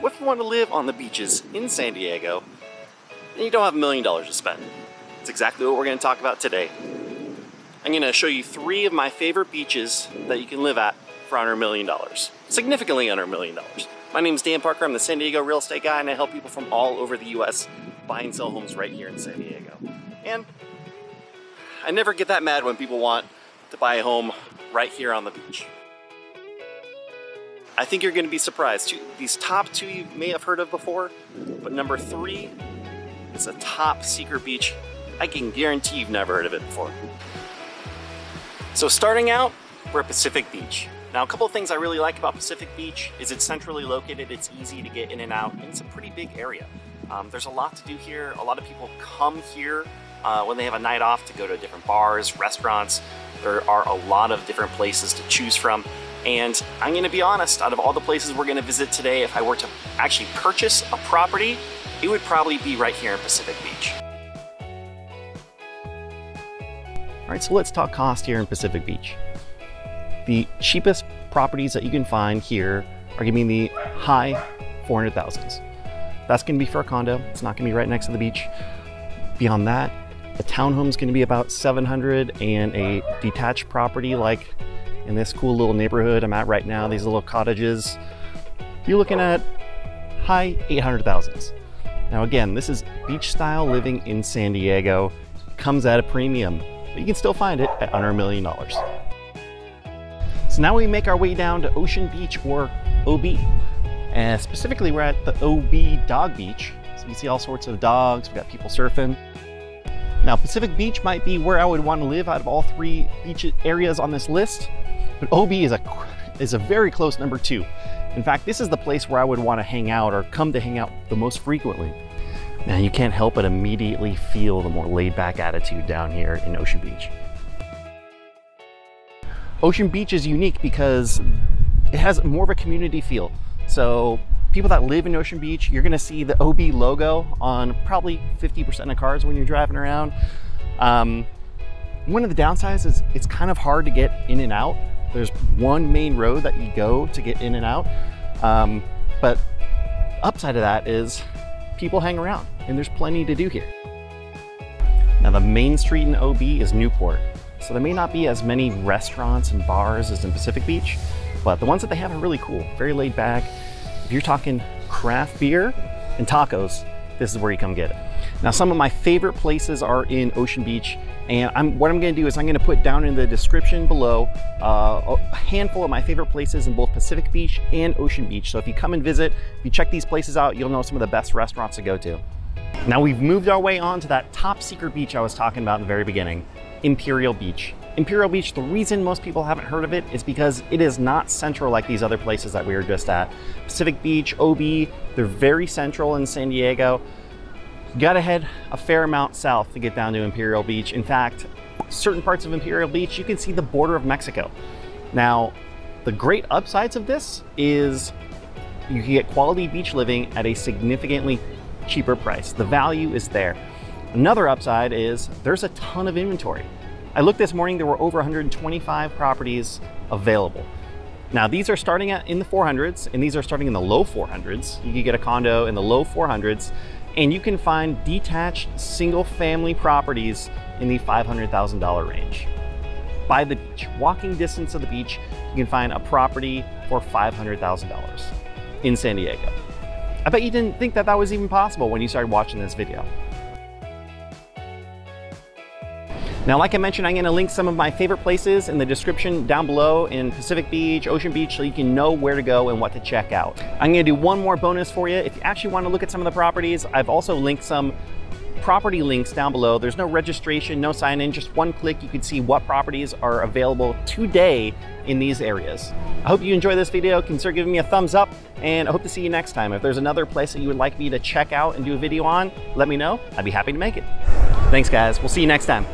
what if you want to live on the beaches in San Diego and you don't have a million dollars to spend? It's exactly what we're going to talk about today. I'm going to show you three of my favorite beaches that you can live at for under a million dollars. Significantly under a million dollars. My name is Dan Parker. I'm the San Diego real estate guy and I help people from all over the US buy and sell homes right here in San Diego. And I never get that mad when people want to buy a home right here on the beach. I think you're going to be surprised. These top two you may have heard of before, but number three is a top secret beach. I can guarantee you've never heard of it before. So starting out, we're at Pacific Beach. Now, a couple of things I really like about Pacific Beach is it's centrally located, it's easy to get in and out, and it's a pretty big area. Um, there's a lot to do here. A lot of people come here uh, when they have a night off to go to different bars, restaurants. There are a lot of different places to choose from. And I'm gonna be honest, out of all the places we're gonna visit today, if I were to actually purchase a property, it would probably be right here in Pacific Beach. All right, so let's talk cost here in Pacific Beach. The cheapest properties that you can find here are gonna be in the high 400,000s. That's gonna be for a condo. It's not gonna be right next to the beach. Beyond that, a townhome is gonna be about 700 and a detached property like in this cool little neighborhood I'm at right now, these little cottages, you're looking at high 800,000s. Now again, this is beach style living in San Diego, comes at a premium, but you can still find it at under a million dollars. So now we make our way down to Ocean Beach or OB. And specifically we're at the OB Dog Beach. So you see all sorts of dogs, we've got people surfing. Now Pacific Beach might be where I would want to live out of all three beach areas on this list, but OB is a, is a very close number two. In fact, this is the place where I would want to hang out or come to hang out the most frequently. Man, you can't help but immediately feel the more laid back attitude down here in Ocean Beach. Ocean Beach is unique because it has more of a community feel. So people that live in Ocean Beach, you're gonna see the OB logo on probably 50% of cars when you're driving around. Um, one of the downsides is it's kind of hard to get in and out. There's one main road that you go to get in and out. Um, but upside of that is people hang around and there's plenty to do here. Now the main street in OB is Newport. So there may not be as many restaurants and bars as in Pacific Beach, but the ones that they have are really cool, very laid back. If you're talking craft beer and tacos, this is where you come get it. Now, some of my favorite places are in Ocean Beach, and I'm, what I'm gonna do is I'm gonna put down in the description below uh, a handful of my favorite places in both Pacific Beach and Ocean Beach. So if you come and visit, if you check these places out, you'll know some of the best restaurants to go to. Now we've moved our way on to that top secret beach I was talking about in the very beginning, Imperial Beach. Imperial Beach, the reason most people haven't heard of it is because it is not central like these other places that we were just at. Pacific Beach, OB, they're very central in San Diego. You gotta head a fair amount south to get down to Imperial Beach. In fact, certain parts of Imperial Beach, you can see the border of Mexico. Now, the great upsides of this is you can get quality beach living at a significantly cheaper price. The value is there. Another upside is there's a ton of inventory. I looked this morning, there were over 125 properties available. Now these are starting at in the 400s and these are starting in the low 400s. You can get a condo in the low 400s and you can find detached single family properties in the $500,000 range. By the beach, walking distance of the beach, you can find a property for $500,000 in San Diego. I bet you didn't think that that was even possible when you started watching this video. Now, like I mentioned, I'm gonna link some of my favorite places in the description down below in Pacific Beach, Ocean Beach, so you can know where to go and what to check out. I'm gonna do one more bonus for you. If you actually wanna look at some of the properties, I've also linked some property links down below. There's no registration, no sign in, just one click. You can see what properties are available today in these areas. I hope you enjoy this video. Consider giving me a thumbs up and I hope to see you next time. If there's another place that you would like me to check out and do a video on, let me know. I'd be happy to make it. Thanks guys. We'll see you next time.